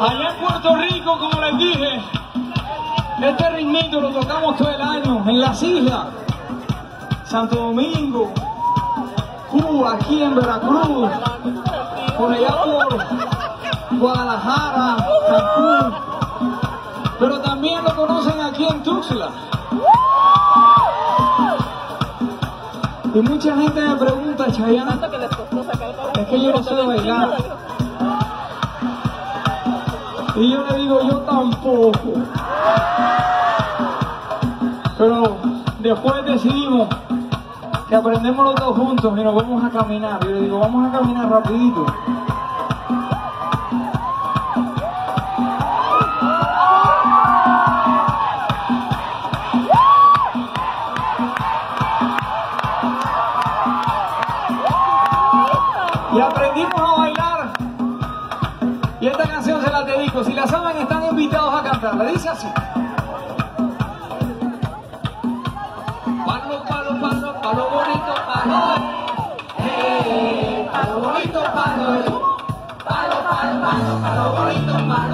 Allá en Puerto Rico, como les dije, este ritmito lo tocamos todo el año, en las islas, Santo Domingo, Cuba, aquí en Veracruz, por allá por Guadalajara, Cancún, pero también lo conocen aquí en Tuxtla. Y mucha gente me pregunta, Chayanne, es que yo no sé bailar. Y yo le digo, yo tampoco. Pero después decidimos que aprendemos los dos juntos y nos vamos a caminar. Yo le digo, vamos a caminar rapidito. Y aprendimos a bailar. Y esta canción Si la saben, están invitados a cantarla. Dice así. Palo, palo, palo, palo bonito, palo. Eh, palo bonito, palo. Palo, palo, palo, palo bonito, palo.